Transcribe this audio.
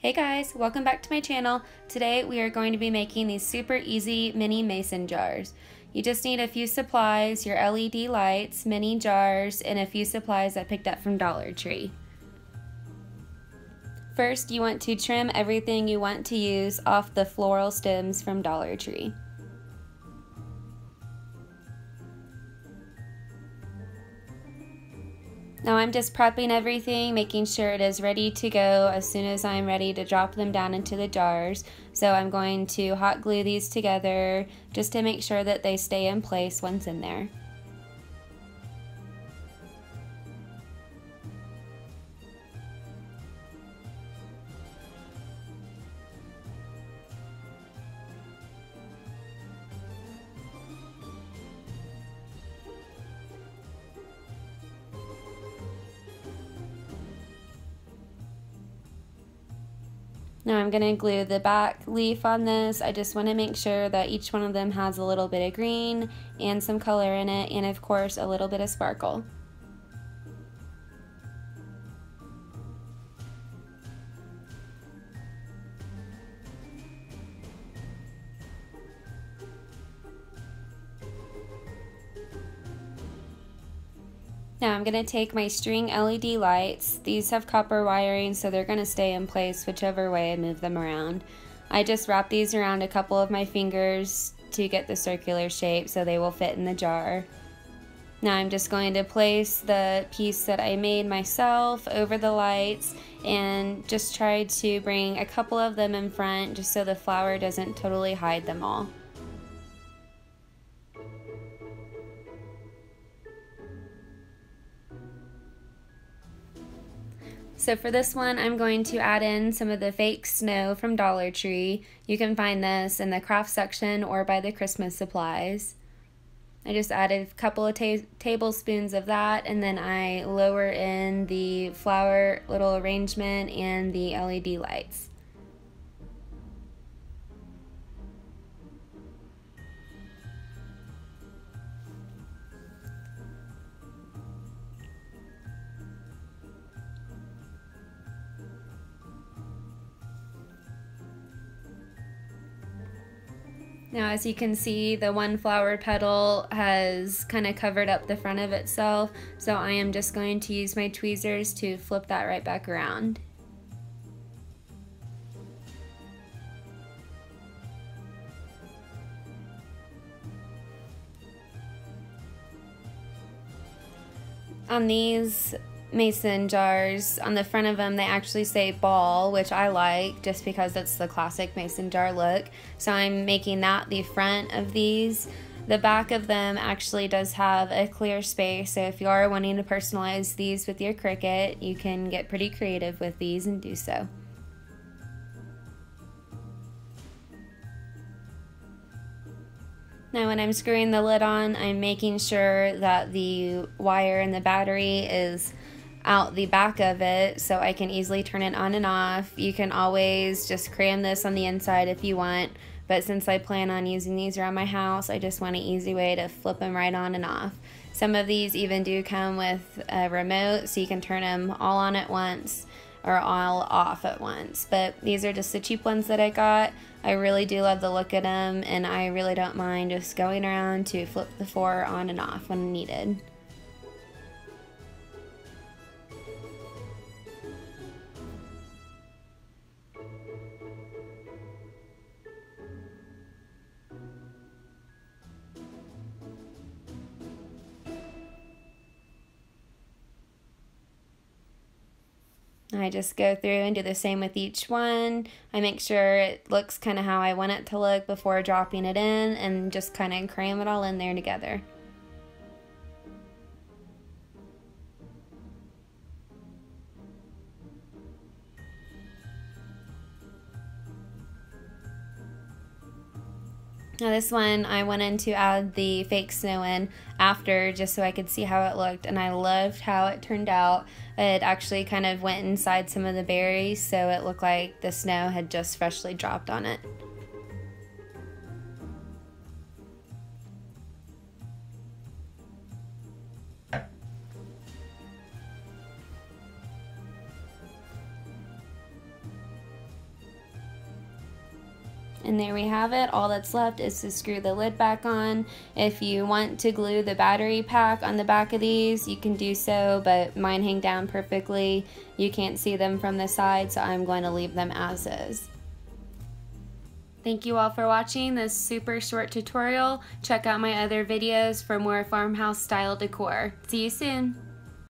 Hey guys, welcome back to my channel. Today we are going to be making these super easy mini mason jars. You just need a few supplies, your LED lights, mini jars, and a few supplies I picked up from Dollar Tree. First, you want to trim everything you want to use off the floral stems from Dollar Tree. Now I'm just prepping everything, making sure it is ready to go as soon as I'm ready to drop them down into the jars. So I'm going to hot glue these together just to make sure that they stay in place once in there. Now I'm going to glue the back leaf on this. I just want to make sure that each one of them has a little bit of green and some color in it and of course a little bit of sparkle. Now I'm going to take my string LED lights. These have copper wiring so they're going to stay in place whichever way I move them around. I just wrap these around a couple of my fingers to get the circular shape so they will fit in the jar. Now I'm just going to place the piece that I made myself over the lights and just try to bring a couple of them in front just so the flower doesn't totally hide them all. So for this one, I'm going to add in some of the fake snow from Dollar Tree. You can find this in the craft section or by the Christmas supplies. I just added a couple of ta tablespoons of that and then I lower in the flower little arrangement and the LED lights. Now as you can see the one flower petal has kind of covered up the front of itself so I am just going to use my tweezers to flip that right back around. On these mason jars. On the front of them, they actually say ball, which I like just because it's the classic mason jar look. So I'm making that the front of these. The back of them actually does have a clear space, so if you are wanting to personalize these with your Cricut, you can get pretty creative with these and do so. Now when I'm screwing the lid on, I'm making sure that the wire and the battery is out the back of it so I can easily turn it on and off. You can always just cram this on the inside if you want, but since I plan on using these around my house, I just want an easy way to flip them right on and off. Some of these even do come with a remote so you can turn them all on at once or all off at once. But these are just the cheap ones that I got. I really do love the look of them and I really don't mind just going around to flip the four on and off when needed. I just go through and do the same with each one. I make sure it looks kind of how I want it to look before dropping it in and just kind of cram it all in there together. Now this one I went in to add the fake snow in after just so I could see how it looked and I loved how it turned out. It actually kind of went inside some of the berries so it looked like the snow had just freshly dropped on it. And there we have it. All that's left is to screw the lid back on. If you want to glue the battery pack on the back of these, you can do so, but mine hang down perfectly. You can't see them from the side, so I'm going to leave them as is. Thank you all for watching this super short tutorial. Check out my other videos for more farmhouse style decor. See you soon!